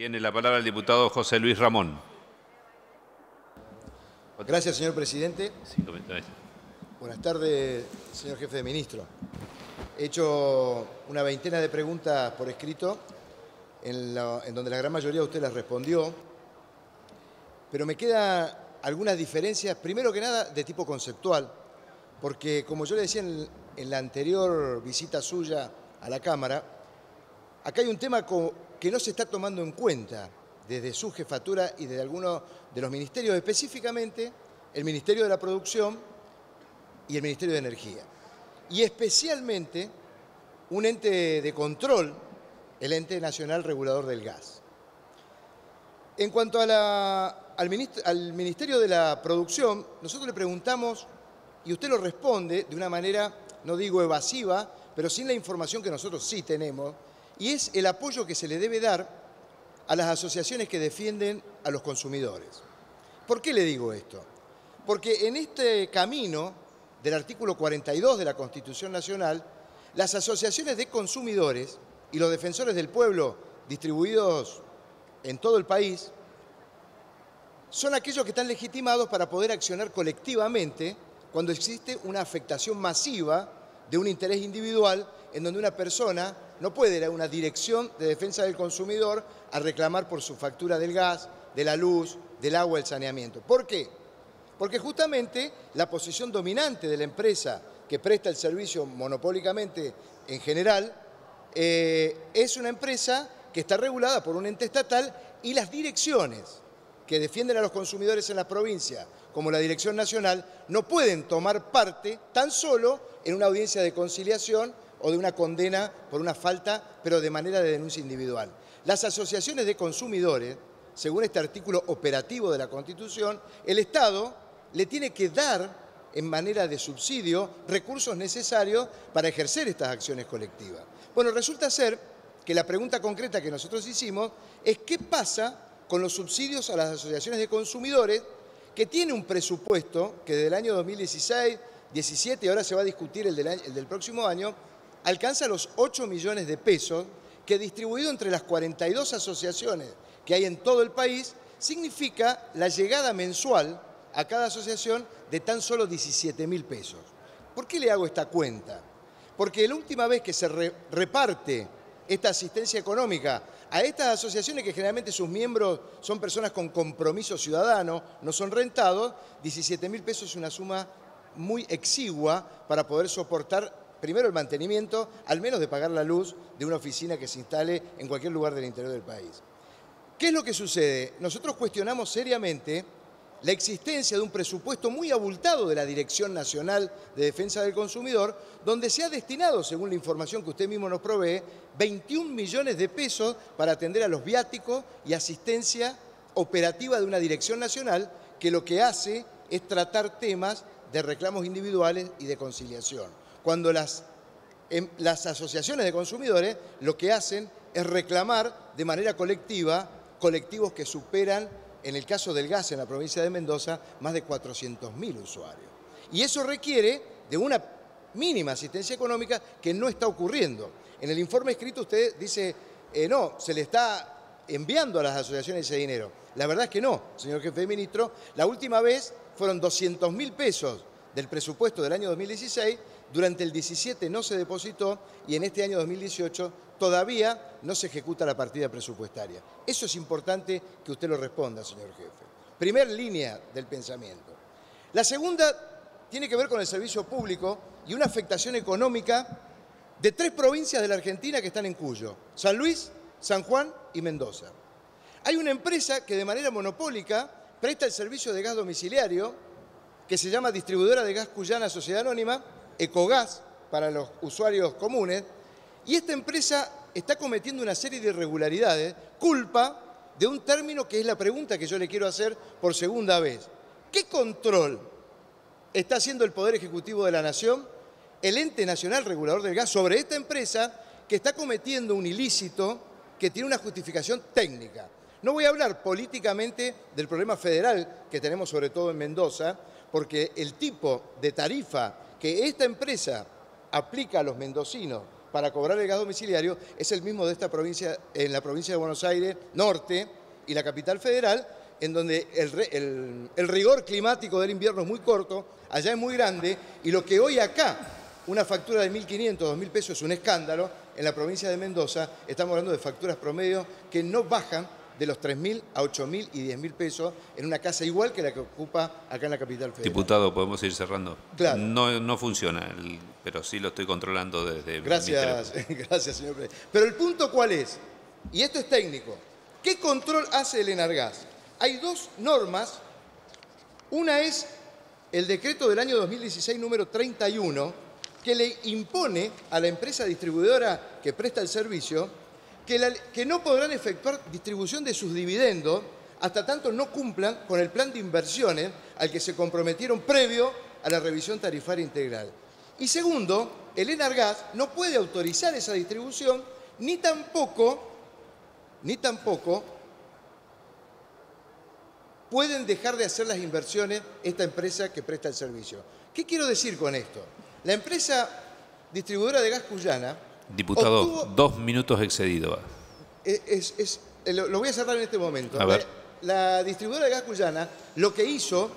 Tiene la palabra el diputado José Luis Ramón. Gracias, señor presidente. Buenas tardes, señor jefe de ministro. He hecho una veintena de preguntas por escrito, en, la- en donde la gran mayoría de usted las respondió, pero me quedan algunas diferencias, primero que nada, de tipo conceptual, porque como yo le decía en, en la anterior visita suya a la Cámara, acá hay un tema que no se está tomando en cuenta desde su jefatura y desde algunos de los ministerios, específicamente el Ministerio de la Producción y el Ministerio de Energía. Y especialmente un ente de control, el Ente Nacional Regulador del Gas. En cuanto al, al Ministerio de la Producción, nosotros le preguntamos, y usted lo responde de una manera, no digo evasiva, pero sin la información que nosotros sí tenemos, y es el apoyo que se le debe dar a las asociaciones que defienden a los consumidores. ¿Por qué le digo esto? Porque en este camino del artículo 42 de la Constitución Nacional, las asociaciones de consumidores y los defensores del pueblo distribuidos en todo el país son aquellos que están legitimados para poder accionar colectivamente cuando existe una afectación masiva de un interés individual en donde una persona no puede ir a una dirección de defensa del consumidor a reclamar por su factura del gas, de la luz, del agua, el saneamiento. ¿Por qué? Porque justamente la posición dominante de la empresa que presta el servicio monopólicamente en general eh, es una empresa que está regulada por un ente estatal y las direcciones que defienden a los consumidores en la provincia, como la Dirección Nacional, no pueden tomar parte tan solo en una audiencia de conciliación o de una condena por una falta, pero de manera de denuncia individual. Las asociaciones de consumidores, según este artículo operativo de la Constitución, el Estado le tiene que dar en manera de subsidio recursos necesarios para ejercer estas acciones colectivas. Bueno, resulta ser que la pregunta concreta que nosotros hicimos es qué pasa con los subsidios a las asociaciones de consumidores que tiene un presupuesto que desde el año 2016, 17 y ahora se va a discutir el del, el del próximo año, alcanza los 8 millones de pesos que distribuido entre las 42 asociaciones que hay en todo el país significa la llegada mensual a cada asociación de tan solo 17 mil pesos. ¿Por qué le hago esta cuenta? Porque la última vez que se re- reparte esta asistencia económica a estas asociaciones que generalmente sus miembros son personas con compromiso ciudadano, no son rentados, 17 mil pesos es una suma muy exigua para poder soportar primero el mantenimiento, al menos de pagar la luz de una oficina que se instale en cualquier lugar del interior del país. ¿Qué es lo que sucede? Nosotros cuestionamos seriamente la existencia de un presupuesto muy abultado de la Dirección Nacional de Defensa del Consumidor, donde se ha destinado, según la información que usted mismo nos provee, 21 millones de pesos para atender a los viáticos y asistencia operativa de una Dirección Nacional que lo que hace es tratar temas de reclamos individuales y de conciliación. Cuando las em- las asociaciones de consumidores lo que hacen es reclamar de manera colectiva colectivos que superan, en el caso del gas en la provincia de Mendoza, más de 400.000 usuarios. Y eso requiere de una mínima asistencia económica que no está ocurriendo. En el informe escrito usted dice, eh, no, se le está enviando a las asociaciones ese dinero. La verdad es que no, señor jefe de ministro. La última vez fueron 200 mil pesos del presupuesto del año 2016, durante el 17 no se depositó y en este año 2018 todavía no se ejecuta la partida presupuestaria. Eso es importante que usted lo responda, señor jefe. Primer línea del pensamiento. La segunda tiene que ver con el servicio público y una afectación económica de tres provincias de la Argentina que están en Cuyo, San Luis, San Juan y Mendoza. Hay una empresa que de manera monopólica presta el servicio de gas domiciliario que se llama Distribuidora de Gas Cuyana Sociedad Anónima, Ecogas, para los usuarios comunes, y esta empresa está cometiendo una serie de irregularidades, culpa de un término que es la pregunta que yo le quiero hacer por segunda vez. ¿Qué control está haciendo el Poder Ejecutivo de la Nación, el ente nacional regulador del gas, sobre esta empresa que está cometiendo un ilícito que tiene una justificación técnica? No voy a hablar políticamente del problema federal que tenemos sobre todo en Mendoza, porque el tipo de tarifa que esta empresa aplica a los mendocinos para cobrar el gas domiciliario es el mismo de esta provincia, en la provincia de Buenos Aires Norte y la capital federal, en donde el, el rigor climático del invierno es muy corto, allá es muy grande, y lo que hoy acá una factura de 1.500, 2.000 pesos es un escándalo, en la provincia de Mendoza estamos hablando de facturas promedio que no bajan de los 3.000 a 8.000 y 10.000 pesos en una casa igual que la que ocupa acá en la capital federal. Diputado, podemos ir cerrando. Claro. No, no funciona, pero sí lo estoy controlando desde. Gracias, gracias, señor presidente. Pero el punto cuál es, y esto es técnico, ¿qué control hace el Enargas? Hay dos normas, una es el decreto del año 2016 número 31, que le impone a la empresa distribuidora que presta el servicio que, no podrán efectuar distribución de sus dividendos hasta tanto no cumplan con el plan de inversiones al que se comprometieron previo a la revisión tarifaria integral. Y segundo, el Enargas no puede autorizar esa distribución ni tampoco, ni tampoco pueden dejar de hacer las inversiones esta empresa que presta el servicio. ¿Qué quiero decir con esto? La empresa distribuidora de gas Cuyana Diputado, dos minutos excedido. Es, lo, voy a cerrar en este momento. La, distribuidora de gas Cuyana lo que hizo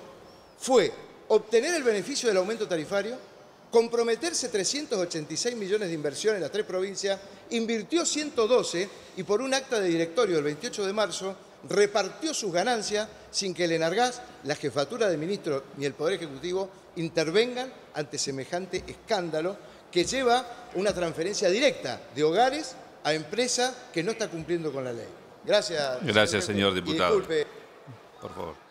fue obtener el beneficio del aumento tarifario, comprometerse 386 millones de inversión en las tres provincias, invirtió 112 y por un acta de directorio el 28 de marzo repartió sus ganancias sin que el Enargas, la jefatura de ministro ni el Poder Ejecutivo intervengan ante semejante escándalo que lleva una transferencia directa de hogares a empresa que no está cumpliendo con la ley. Gracias. Gracias, señor, diputado. Por favor.